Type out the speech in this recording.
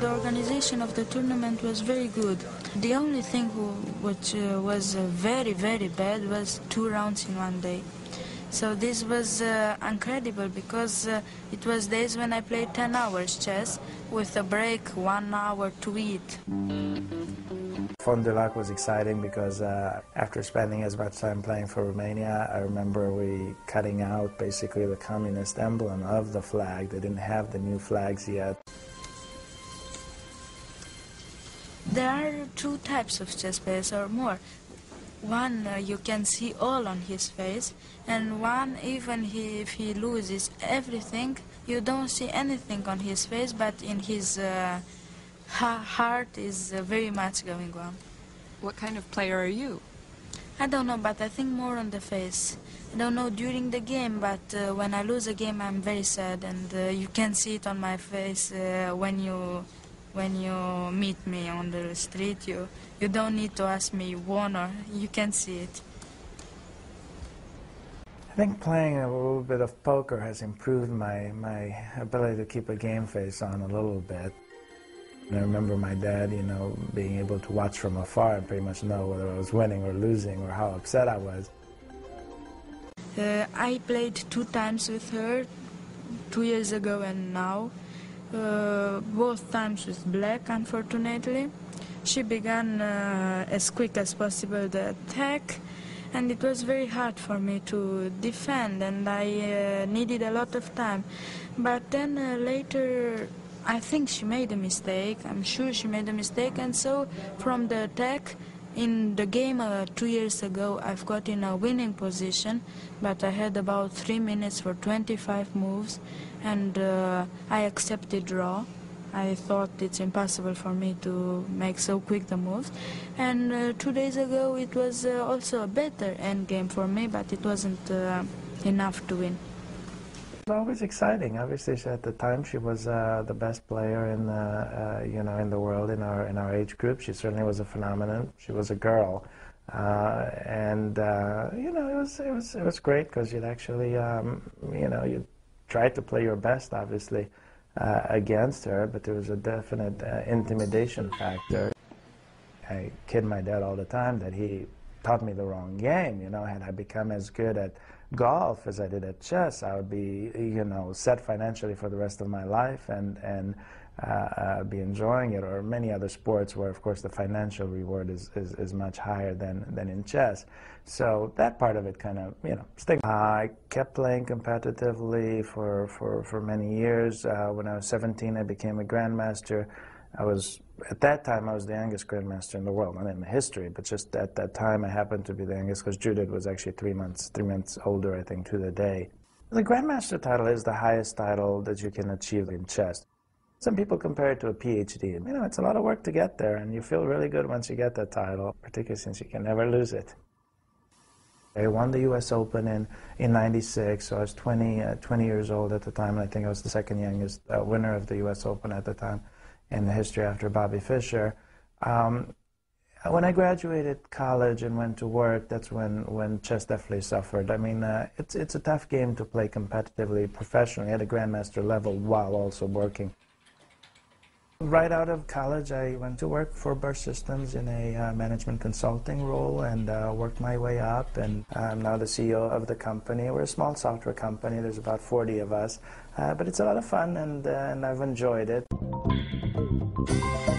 The organization of the tournament was very good. The only thing which uh, was uh, very, very bad was two rounds in one day. So this was uh, incredible because uh, it was days when I played 10 hours chess with a break one hour to eat. Fond du Lac was exciting because uh, after spending as much time playing for Romania, I remember we cutting out basically the communist emblem of the flag. They didn't have the new flags yet. There are two types of chess players or more. One uh, you can see all on his face, and one even he, if he loses everything, you don't see anything on his face, but in his uh, ha- heart is uh, very much going on. What kind of player are you? I don't know, but I think more on the face. I don't know during the game, but uh, when I lose a game, I'm very sad, and uh, you can see it on my face uh, when you when you meet me on the street. You you don't need to ask me won or you can see it. I think playing a little bit of poker has improved my, my ability to keep a game face on a little bit. And I remember my dad, you know, being able to watch from afar and pretty much know whether I was winning or losing or how upset I was. Uh, I played two times with her, two years ago and now. Uh, both times with black, unfortunately. She began uh, as quick as possible the attack, and it was very hard for me to defend, and I uh, needed a lot of time. But then uh, later, I think she made a mistake. I'm sure she made a mistake, and so from the attack, in the game uh, two years ago, I've got in a winning position, but I had about three minutes for 25 moves, and uh, I accepted draw. I thought it's impossible for me to make so quick the moves. And uh, two days ago, it was uh, also a better end game for me, but it wasn't uh, enough to win. It was always exciting. Obviously, she, at the time, she was uh, the best player in the uh, you know in the world in our in our age group. She certainly was a phenomenon. She was a girl, uh, and uh, you know it was it was it was great because you'd actually um, you know you tried to play your best, obviously, uh, against her, but there was a definite uh, intimidation factor. I kid my dad all the time that he taught me the wrong game. You know, had I become as good at golf as I did at chess, I would be, you know, set financially for the rest of my life and and uh, uh, be enjoying it. Or many other sports where, of course, the financial reward is, is, is much higher than than in chess. So that part of it kind of, you know, stinks. I kept playing competitively for for for many years. Uh, when I was 17, I became a grandmaster. I was at that time I was the youngest grandmaster in the world, not in the history, but just at that time I happened to be the youngest because Judith was actually three months three months older, I think, to the day. The grandmaster title is the highest title that you can achieve in chess. Some people compare it to a PhD. You know, it's a lot of work to get there, and you feel really good once you get that title, particularly since you can never lose it. I won the U.S. Open in, in 96, so I was 20, uh, 20 years old at the time, and I think I was the second youngest uh, winner of the U.S. Open at the time in the history after Bobby Fischer. Um, when I graduated college and went to work, that's when, when chess definitely suffered. I mean, uh, it's, it's a tough game to play competitively, professionally, at a grandmaster level while also working. Right out of college, I went to work for Burst Systems in a uh, management consulting role and uh, worked my way up. And I'm now the CEO of the company. We're a small software company. There's about 40 of us, uh, but it's a lot of fun, and, uh, and I've enjoyed it. Thank you.